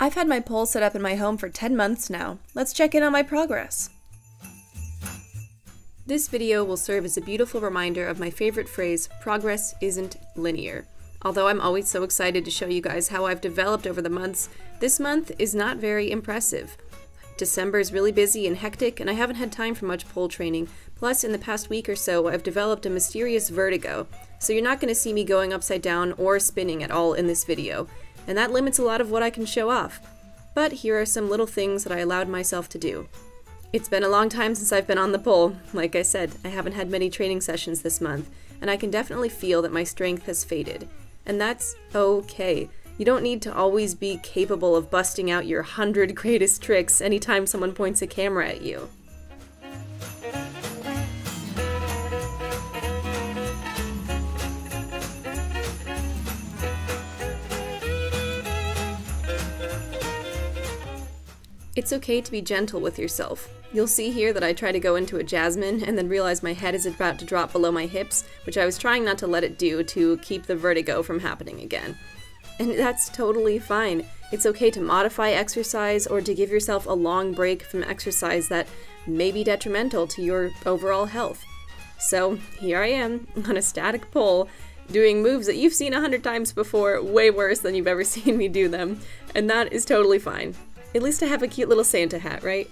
I've had my pole set up in my home for 10 months now. Let's check in on my progress. This video will serve as a beautiful reminder of my favorite phrase, progress isn't linear. Although I'm always so excited to show you guys how I've developed over the months, this month is not very impressive. December is really busy and hectic, and I haven't had time for much pole training. Plus, in the past week or so, I've developed a mysterious vertigo, so you're not going to see me going upside down or spinning at all in this video, and that limits a lot of what I can show off. But here are some little things that I allowed myself to do. It's been a long time since I've been on the pole. Like I said, I haven't had many training sessions this month, and I can definitely feel that my strength has faded. And that's okay. You don't need to always be capable of busting out your hundred greatest tricks anytime someone points a camera at you. It's okay to be gentle with yourself. You'll see here that I try to go into a jasmine and then realize my head is about to drop below my hips, which I was trying not to let it do to keep the vertigo from happening again. And that's totally fine. It's okay to modify exercise or to give yourself a long break from exercise that may be detrimental to your overall health. So here I am on a static pole doing moves that you've seen a hundred times before, way worse than you've ever seen me do them, and that is totally fine. At least I have a cute little Santa hat, right?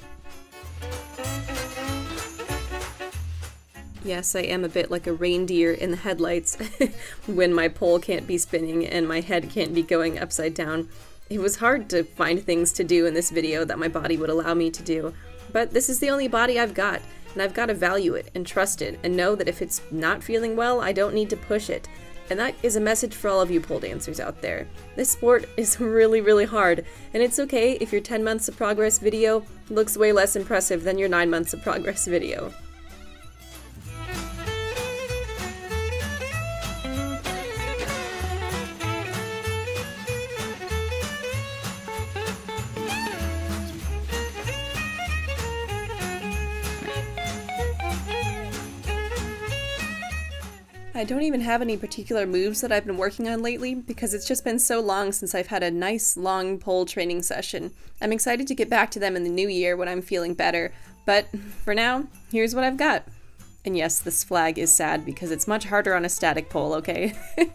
Yes, I am a bit like a reindeer in the headlights when my pole can't be spinning and my head can't be going upside down. It was hard to find things to do in this video that my body would allow me to do, but this is the only body I've got, and I've got to value it and trust it and know that if it's not feeling well, I don't need to push it. And that is a message for all of you pole dancers out there. This sport is really, really hard, and it's okay if your 10 months of progress video looks way less impressive than your 9 months of progress video. I don't even have any particular moves that I've been working on lately because it's just been so long since I've had a nice long pole training session. I'm excited to get back to them in the new year when I'm feeling better, but for now, here's what I've got. And yes, this flag is sad because it's much harder on a static pole, okay?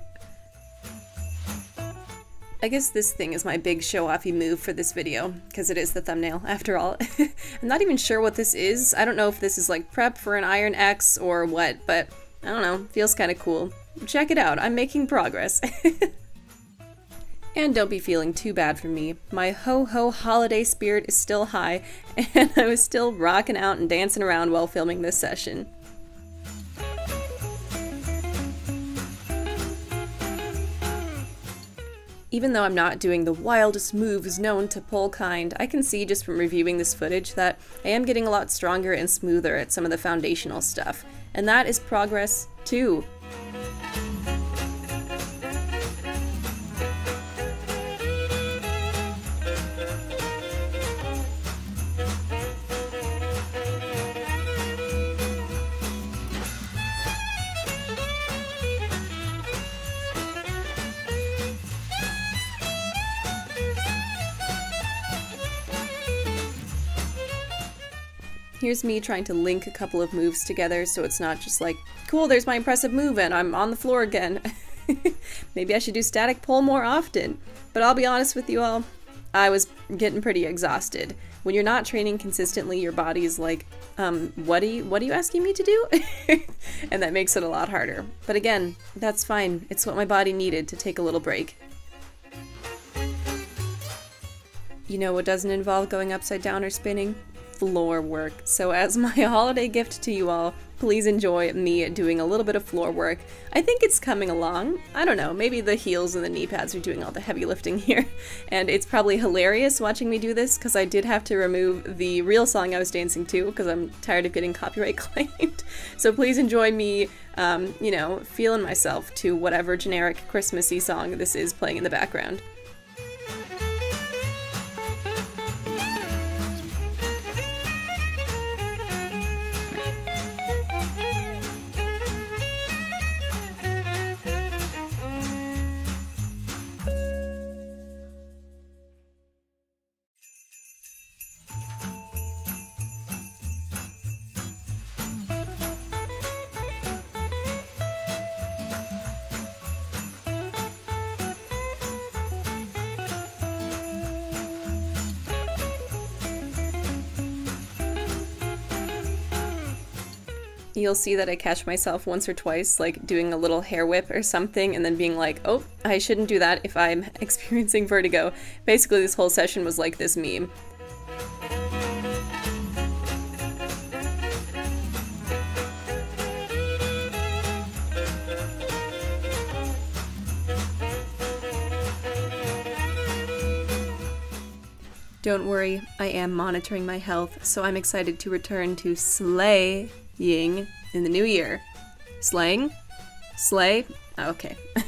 I guess this thing is my big show-offy move for this video, because it is the thumbnail, after all. I'm not even sure what this is. I don't know if this is like prep for an Iron X or what, but I don't know, feels kind of cool. Check it out, I'm making progress. and don't be feeling too bad for me. My ho-ho holiday spirit is still high, and I was still rocking out and dancing around while filming this session. Even though I'm not doing the wildest moves known to pole kind, I can see just from reviewing this footage that I am getting a lot stronger and smoother at some of the foundational stuff, and that is progress too. Here's me trying to link a couple of moves together so it's not just like, cool, there's my impressive move and I'm on the floor again. Maybe I should do static pole more often. But I'll be honest with you all, I was getting pretty exhausted. When you're not training consistently, your body is like, um, what are you, what are you asking me to do? and that makes it a lot harder. But again, that's fine. It's what my body needed to take a little break. You know what doesn't involve going upside down or spinning? Floor work. So as my holiday gift to you all, please enjoy me doing a little bit of floor work. I think it's coming along. I don't know, maybe the heels and the knee pads are doing all the heavy lifting here. And it's probably hilarious watching me do this because I did have to remove the real song I was dancing to because I'm tired of getting copyright claimed. So please enjoy me, um, you know, feeling myself to whatever generic Christmassy song this is playing in the background. You'll see that I catch myself once or twice, like doing a little hair whip or something, and then being like, oh, I shouldn't do that if I'm experiencing vertigo. Basically, this whole session was like this meme. Don't worry, I am monitoring my health, so I'm excited to return to slaying in the new year. Slang? Slay? Oh, okay.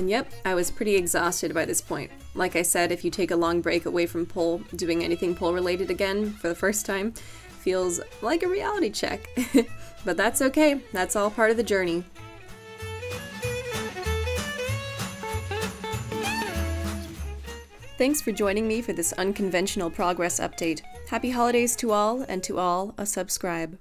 And yep, I was pretty exhausted by this point. Like I said, if you take a long break away from pole, doing anything pole related again for the first time feels like a reality check. but that's okay, that's all part of the journey. Thanks for joining me for this unconventional progress update. Happy holidays to all, and to all, a subscribe.